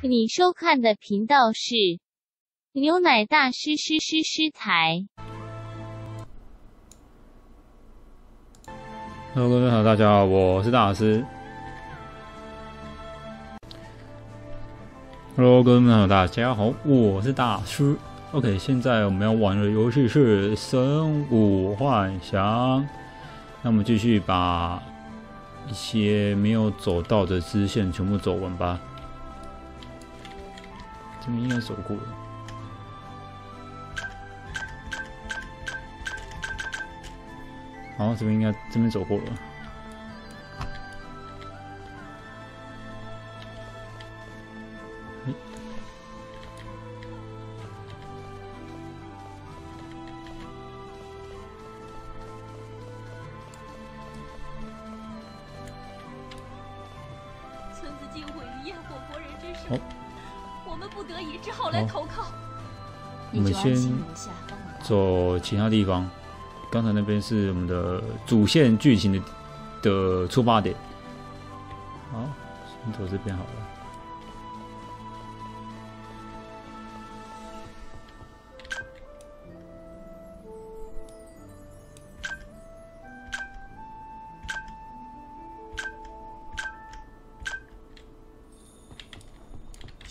你收看的频道是牛奶大师师师师台。Hello，各位好，大家好，我是大师。Hello，各位好，大家好，我是大师。OK，现在我们要玩的游戏是《神武幻想》，那我们继续把一些没有走到的支线全部走完吧。这边应该走过了。然后，这边应该这边走过了。诶村子竟毁于焰火国人之手，好我们不得已只好来投靠。我们先走其他地方。刚才那边是我们的主线剧情的的出发点。好，先走这边好了。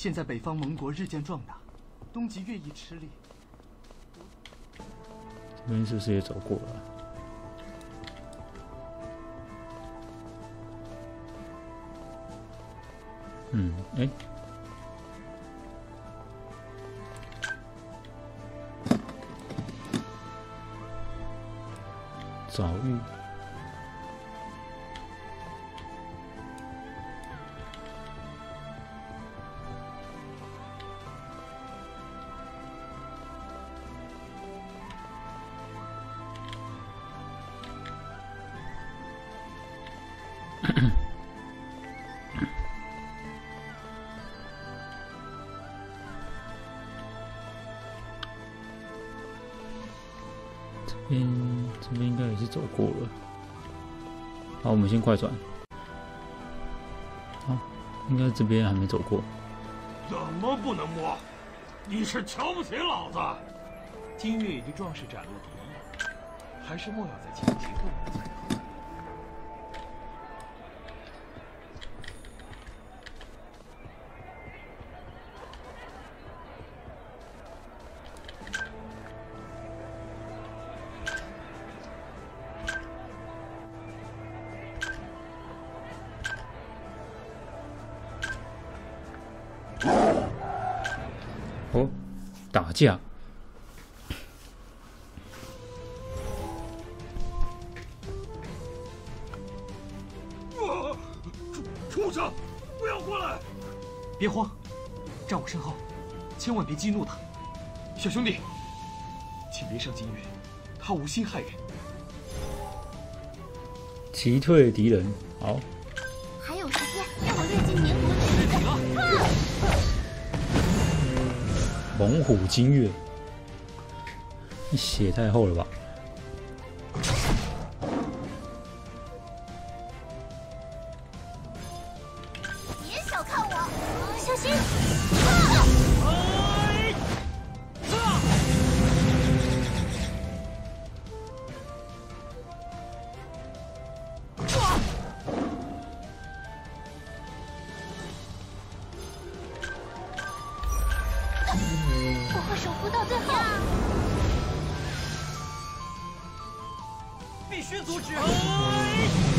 现在北方盟国日渐壮大，东极越易吃力。这边是不是也走过了？嗯，哎、早遇，走过了。好，我们先快转。好，应该这边还没走过。怎么不能摸？你是瞧不起老子？金月已经壮士斩落敌意，还是莫要再强行动哦，打架。啊！畜畜生，不要过来！别慌，站我身后，千万别激怒他。小兄弟，请别上金月，他无心害人。击退敌人。好，猛虎金月，你血太厚了吧？须阻止！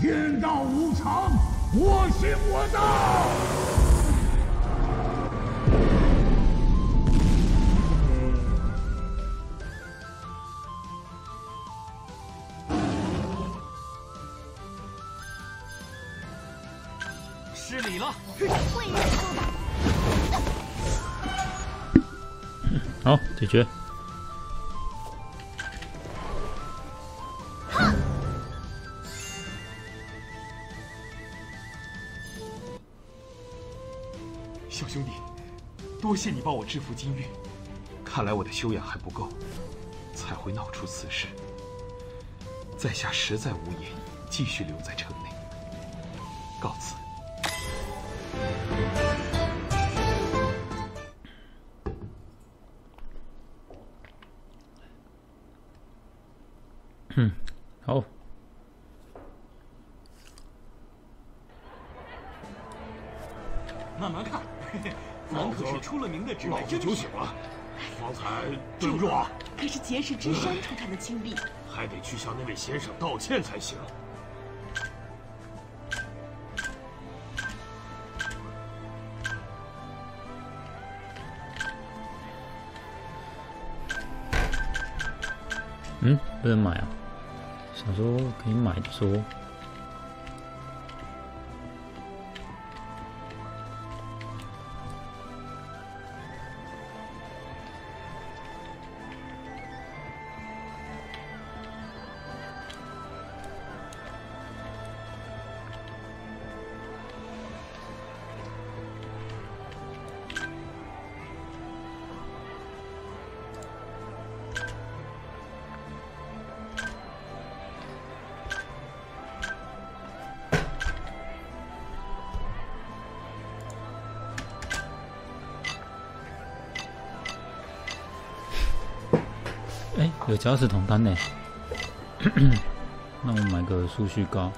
天道无常，我行我道。谢你帮我制服金玉。看来我的修养还不够，才会闹出此事。在下实在无颜继续留在城内，告辞。嗯好，老子。酒醒了，方才对不住啊，可是结石之山出产的金币，还得去向那位先生道歉才行。嗯，不能买啊。想说可以买的说，有假死同丹呢。那我买个速序膏，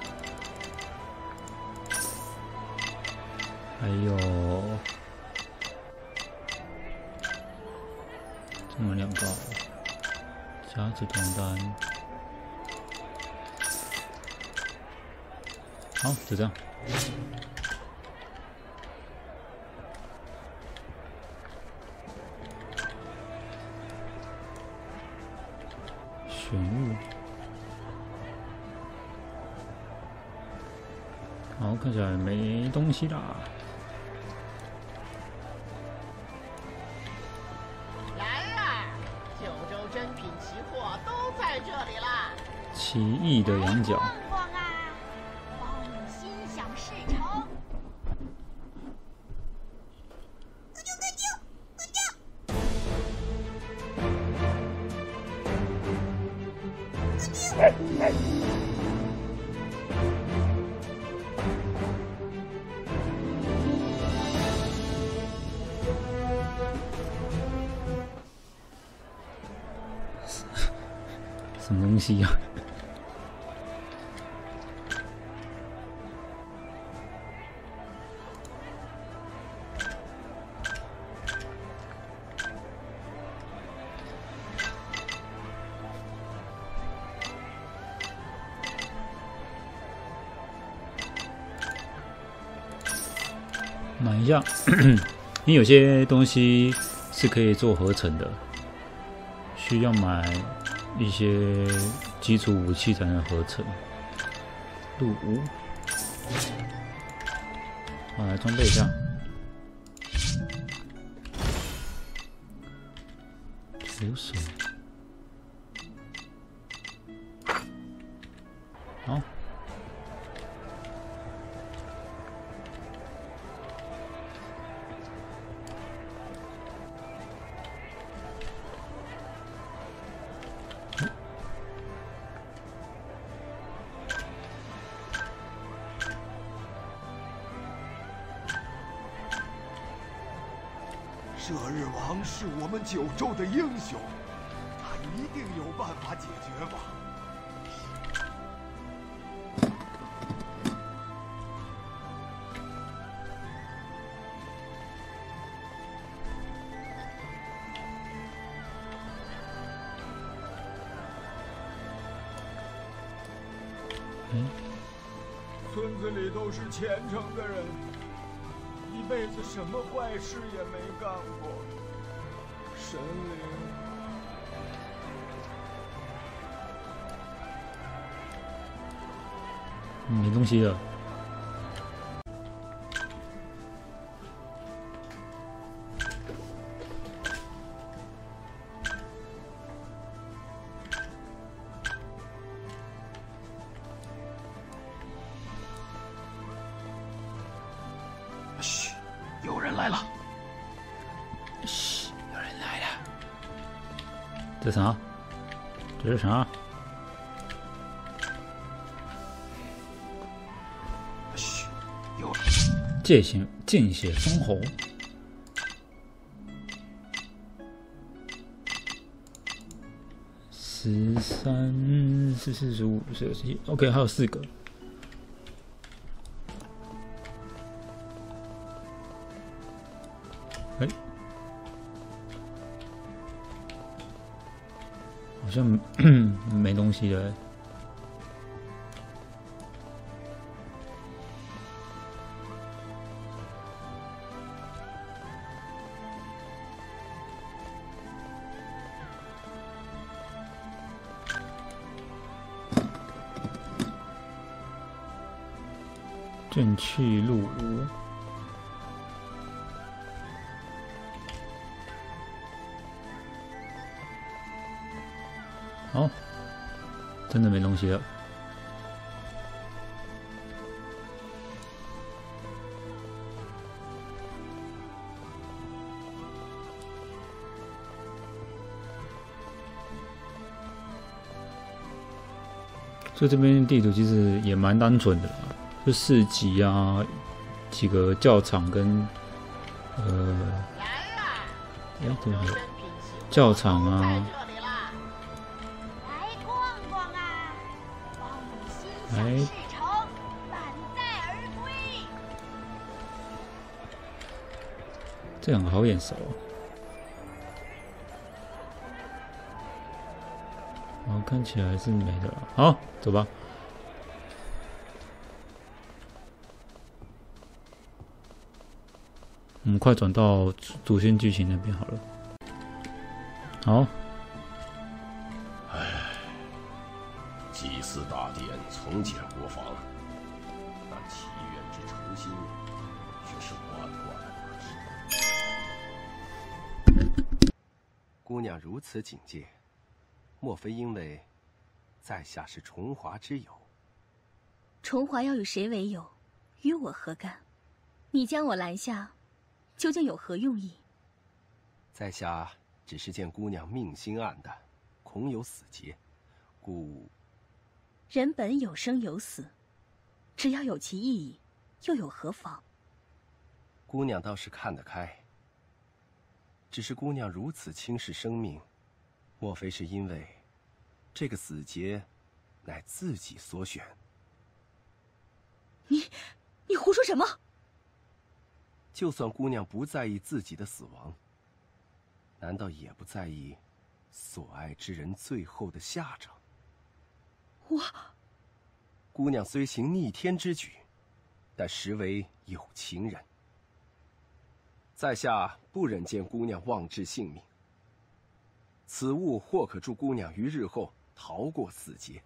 还有这么两个假死同丹。好，就这样。没东西啦。来啦！九州珍品奇货都在这里啦！奇异的羊角，西呀、买一下，因为有些东西是可以做合成的，需要买一些基础武器才能合成。入伍，好来装备一下。徒手，好。受的英雄他一定有办法解决吧。村子里都是虔诚的人一辈子什么坏事也没干过。神灵，没东西了。这啥？这是啥？嘘，有见血见血封喉。十三、十四、十五、十六、十七，OK，还有四个。哎，好像 没东西了。正去路无。好，真的没东西了。所以这边地图其实也蛮单纯的啦，就市集啊，几个教场跟呃，哎，对珍对，品奇货教场啊哎想事成，满载而归。这两个好眼熟哦。好，看起来是没的了。好，走吧。我们快转到主线剧情那边好了。好，重建国防，但祈愿之诚心却是万万不可。姑娘如此警戒，莫非因为在下是重华之友？重华要与谁为友，与我何干？你将我拦下，究竟有何用意？在下只是见姑娘命心暗淡，恐有死劫，故人本有生有死，只要有其意义，又有何妨？姑娘倒是看得开。只是姑娘如此轻视生命，莫非是因为这个死劫乃自己所选？你，你胡说什么？就算姑娘不在意自己的死亡，难道也不在意所爱之人最后的下场？我，姑娘虽行逆天之举，但实为有情人。在下不忍见姑娘妄置性命，此物或可助姑娘于日后逃过死劫。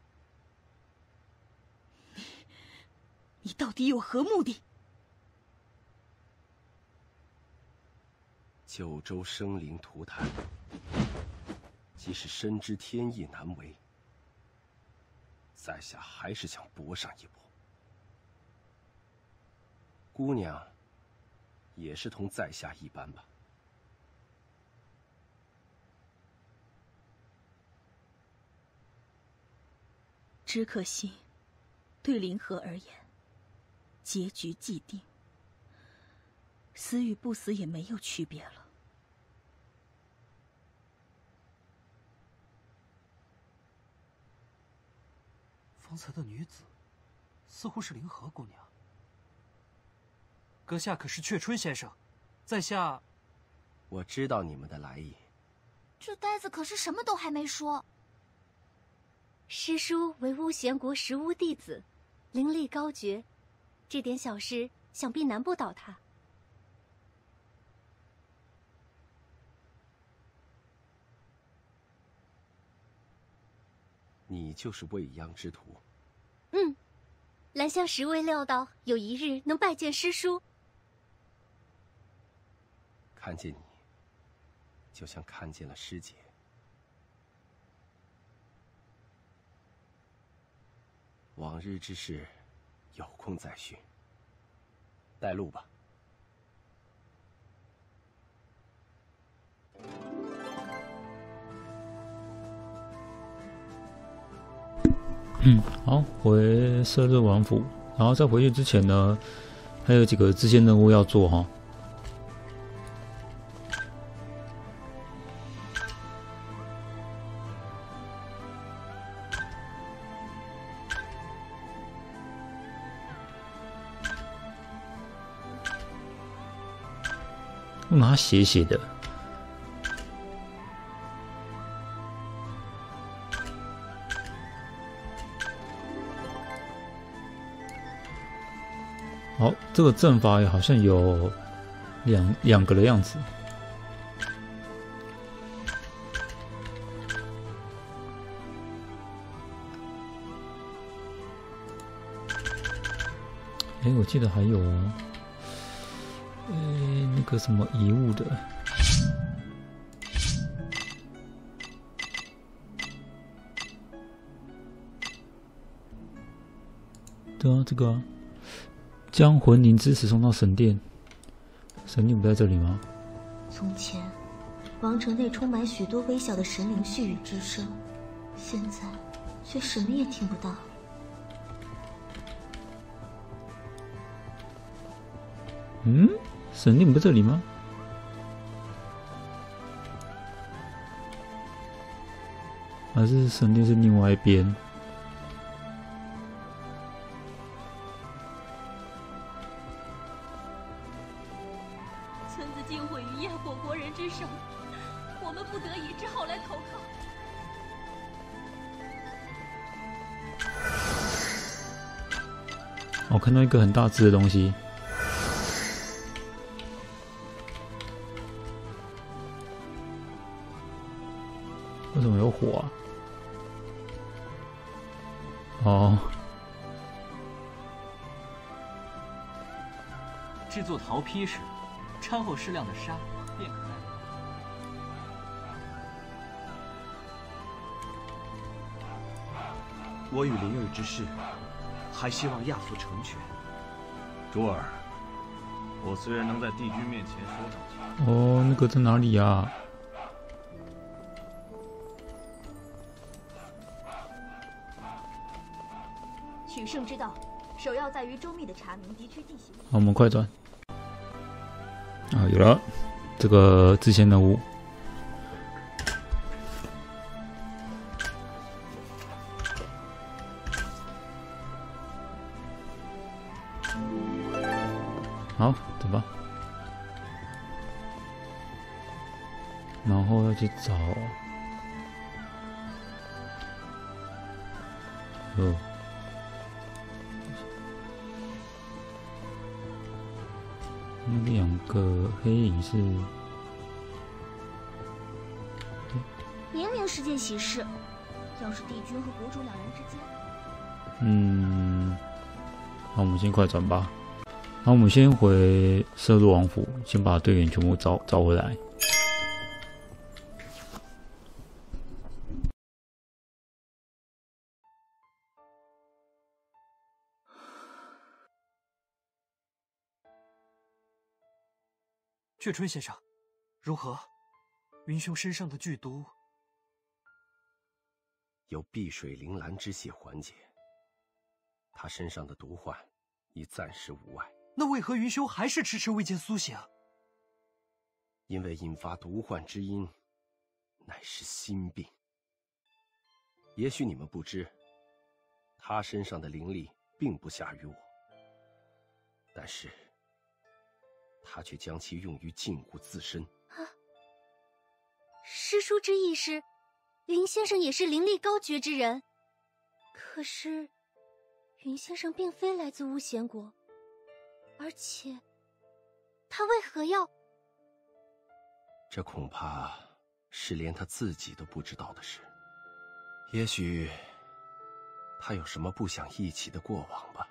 你到底有何目的？九州生灵涂炭，即使深知天意难违，在下还是想搏上一搏。姑娘，也是同在下一般吧？只可惜，对灵河而言，结局既定，死与不死也没有区别了。方才的女子，似乎是灵河姑娘。阁下可是雀春先生，在下。我知道你们的来意。这呆子可是什么都还没说。师叔为巫玄国十巫弟子，灵力高绝，这点小事想必难不倒他。你就是未央之徒。嗯，兰香实未料到有一日能拜见师叔。看见你，就像看见了师姐。往日之事，有空再叙。带路吧。嗯，好，回摄政王府，然后在回去之前呢，还有几个支线任务要做哈。我拿写写的。好，这个阵法也好像有两两个的样子。哎，我记得还有，呃，那个什么遗物的，对啊，这个。将魂灵之石送到神殿。神殿不在这里吗？从前，王城内充满许多微小的神灵絮语之声，现在却什么也听不到。嗯，神殿不在这里吗？还是神殿是另外一边？我们不得已只好来投靠。我看到一个很大只的东西，为什么有火啊？哦，制作陶坯时，掺后适量的沙，便可。我与灵儿之事。还希望亚父成全。珠儿，我虽然能在帝君面前说上去。哦，那个在哪里呀？取胜之道，首要在于周密的查明敌区地形。好，我们快转。啊，有了，这个之前的屋。好，走吧。然后要去找，个黑影是，明明是件喜事，要是帝君和国主两人之间，嗯，那我们先快转吧。那，我们先回色洛王府，先把队员全部找找回来。雀春先生，如何？云兄身上的剧毒，有碧水铃兰之血缓解，他身上的毒患已暂时无碍。那为何云兄还是迟迟未见苏醒？因为引发毒患之因，乃是心病。也许你们不知，他身上的灵力并不下于我，但是，他却将其用于禁锢自身。啊！师叔之意是，云先生也是灵力高绝之人，可是，云先生并非来自巫贤国，而且他为何要……这恐怕是连他自己都不知道的事。也许他有什么不想忆起的过往吧。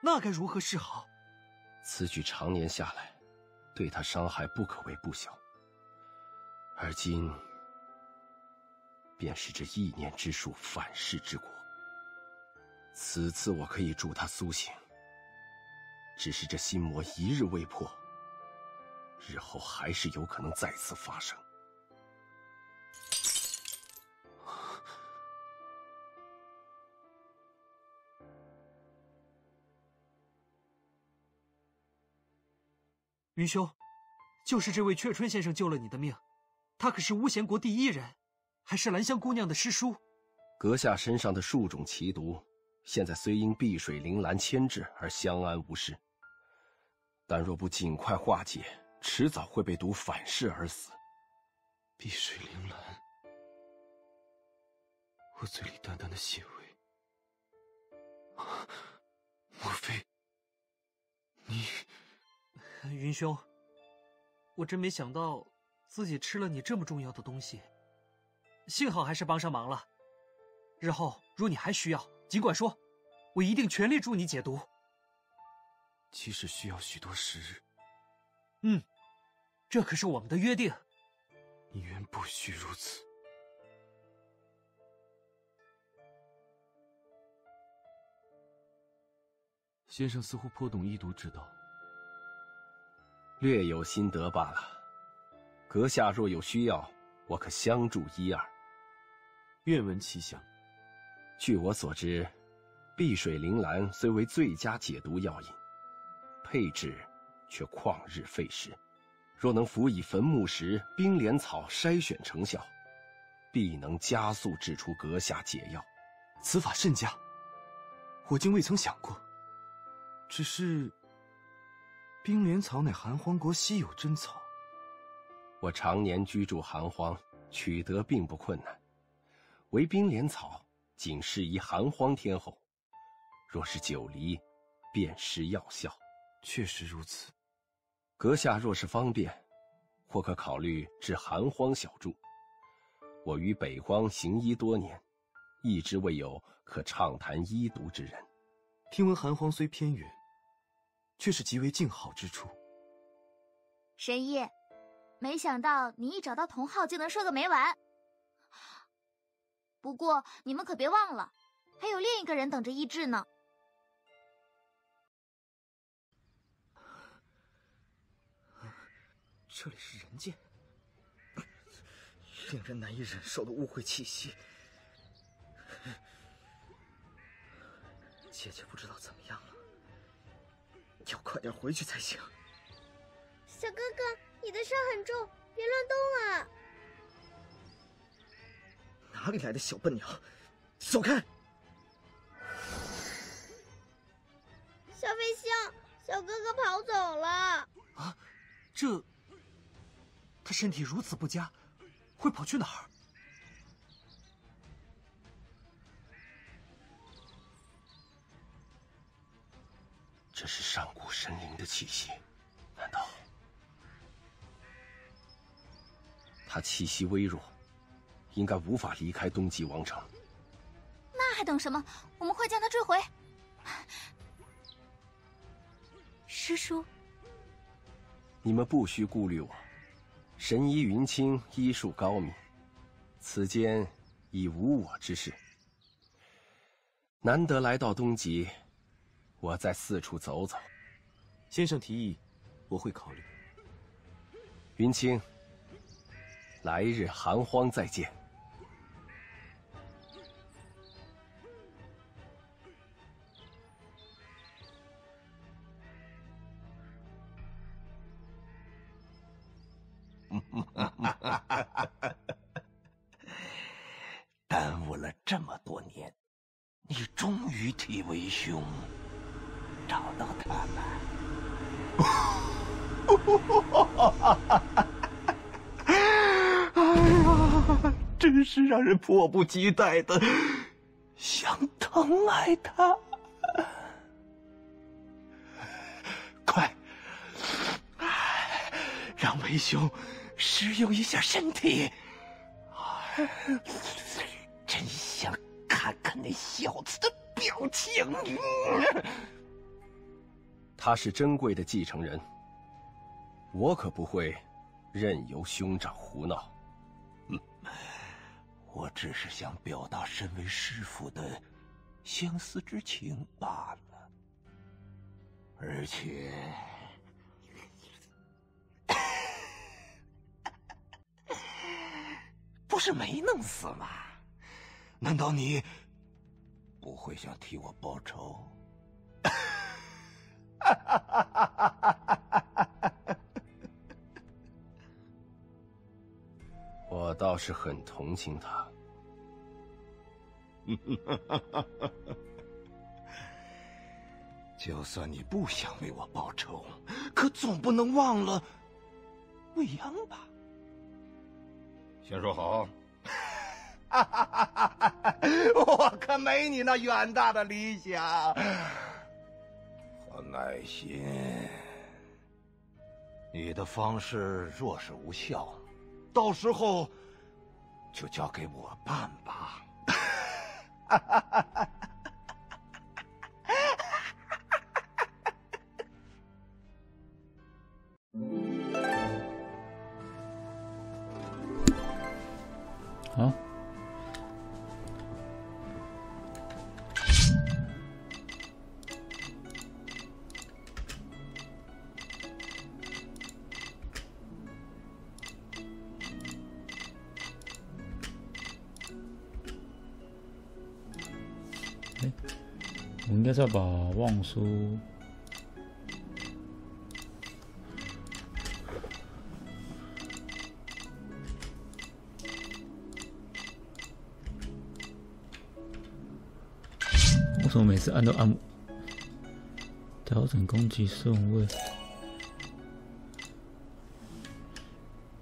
那该如何是好？此举常年下来，对他伤害不可谓不小。而今，便是这意念之术反噬之果。此次我可以助他苏醒，只是这心魔一日未破，日后还是有可能再次发生。云兄，就是这位雀春先生救了你的命，他可是巫贤国第一人，还是兰香姑娘的师叔。阁下身上的数种奇毒，现在虽因碧水铃兰牵制而相安无事，但若不尽快化解，迟早会被毒反噬而死。碧水铃兰，我嘴里淡淡的血味，莫非你？云兄，我真没想到自己吃了你这么重要的东西，幸好还是帮上忙了。日后若你还需要，尽管说，我一定全力助你解毒。即使需要许多时日，嗯，这可是我们的约定。你原不需如此。先生似乎颇懂医毒之道。略有心得罢了。阁下若有需要，我可相助一二。愿闻其详。据我所知，碧水铃兰虽为最佳解毒药引，配置却旷日费时。若能辅以坟墓石、冰莲草筛选成效，必能加速制出阁下解药。此法甚佳，我竟未曾想过。只是。冰莲草乃寒荒国稀有珍草，我常年居住寒荒，取得并不困难。唯冰莲草仅适宜寒荒天候，若是久离，便失药效。确实如此。阁下若是方便，或可考虑至寒荒小住。我于北荒行医多年，一直未有可畅谈医毒之人。听闻寒荒虽偏远。却是极为静好之处。神医，没想到你一找到同号就能说个没完。不过你们可别忘了，还有另一个人等着医治呢。这里是人间，令人难以忍受的污秽气息。姐姐不知道怎么样了。要快点回去才行。小哥哥，你的伤很重，别乱动啊！哪里来的小笨鸟，走开！小飞象，小哥哥跑走了。啊，这……他身体如此不佳，会跑去哪儿？是上古神灵的气息，难道他气息微弱，应该无法离开东极王城？那还等什么？我们快将他追回！师叔，你们不需顾虑我，神医云清医术高明，此间已无我之事。难得来到东极。我再四处走走，先生提议，我会考虑。云清，来日寒荒再见。耽误了这么多年，你终于替为兄。找到他了！哎呀，真是让人迫不及待的想疼爱他。快，让为兄试用一下身体。真想看看那小子的表情。他是珍贵的继承人，我可不会任由兄长胡闹。嗯，我只是想表达身为师父的相思之情罢了。而且，不是没弄死吗？难道你不会想替我报仇？我倒是很同情他。就算你不想为我报仇，可总不能忘了未央吧？先说好。我可没你那远大的理想和耐心。你的方式若是无效，到时候就交给我办吧。好。该是把望舒。为什么每次按都按调整攻击顺位？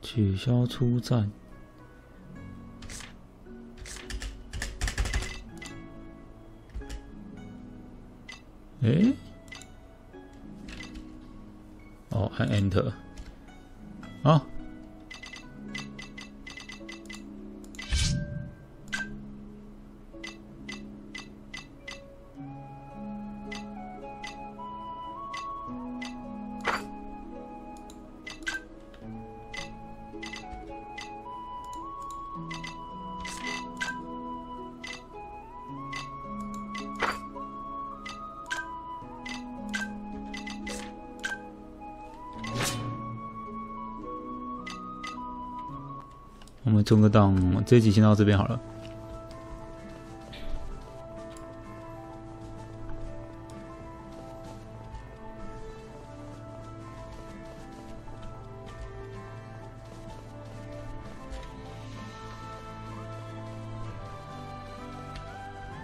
取消出战。¿Eh? 中个档，这集先到这边好了。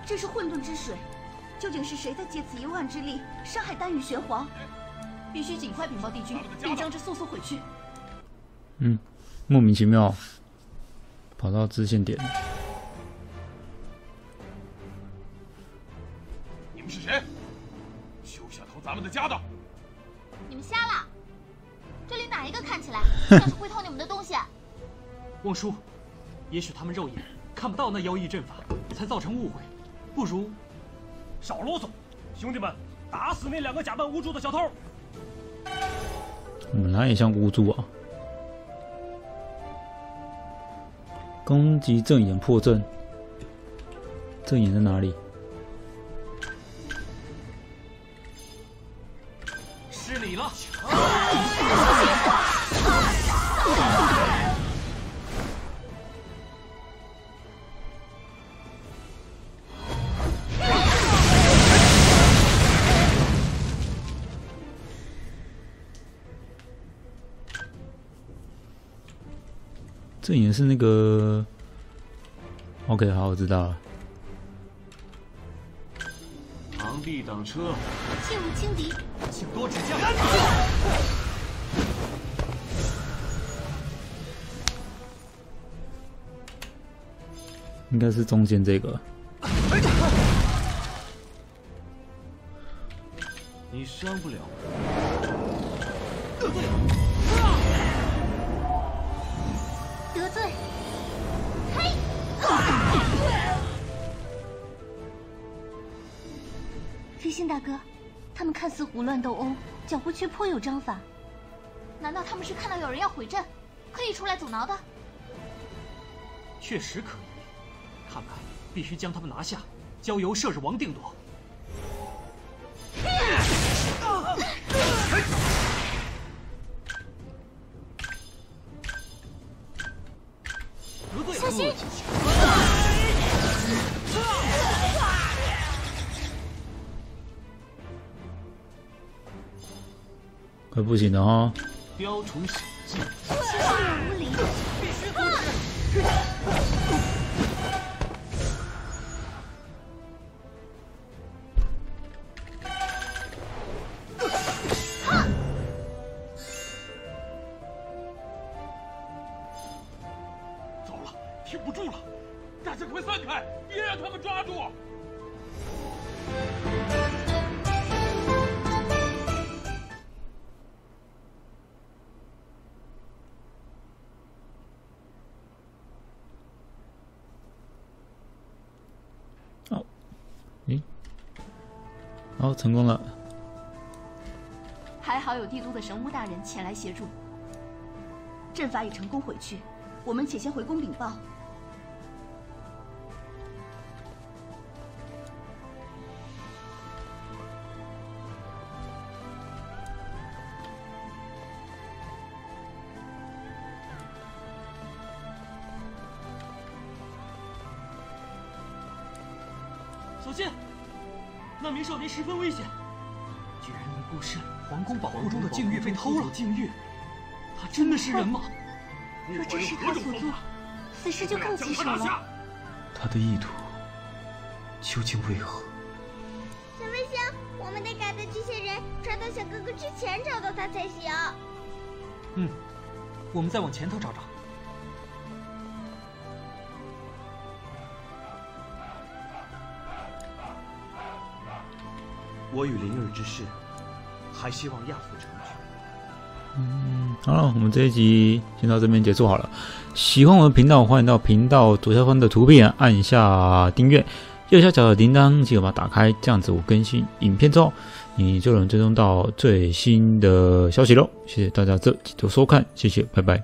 这是混沌之水，究竟是谁在借此一万之力伤害丹羽玄黄？必须尽快禀报帝君，并将之速速毁去。嗯，莫名其妙。支线点。你们是谁？休想偷咱们的家当！你们瞎了？这里哪一个看起来 像是会偷你们的东西？望叔，也许他们肉眼看不到那妖异阵法，才造成误会。不如少啰嗦，兄弟们，打死那两个假扮巫祝的小偷！我们哪里像巫祝啊？攻击正眼破阵，正眼在哪里？失礼了。正眼是那个，OK，好，我知道了。螳臂挡车，切勿轻敌，请多指教。应该是中间这个。你伤不了得大哥，他们看似胡乱斗殴，脚步却颇有章法。难道他们是看到有人要毁阵，刻意出来阻挠的？确实可疑，看来必须将他们拿下，交由摄日王定夺。快不行了哈！雕虫小技，成功了。还好有帝都的神巫大人前来协助，阵法已成功毁去，我们且先回宫禀报。小心！那名少年十分危险，居然因孤身皇宫保护中的禁玉被偷了。禁玉，他真的是人吗？若真是他所做，此事就更棘手了。他的意图究竟为何？小飞侠，我们得赶在这些人抓到小哥哥之前找到他才行。嗯，我们再往前头找找。我与灵儿之事，还希望亚父成全。嗯，好了，我们这一集先到这边结束好了。喜欢我的频道，欢迎到频道左下方的图片按下订阅，右下角的铃铛记得把它打开，这样子我更新影片之后，你就能追踪到最新的消息喽。谢谢大家这集的收看，谢谢，拜拜。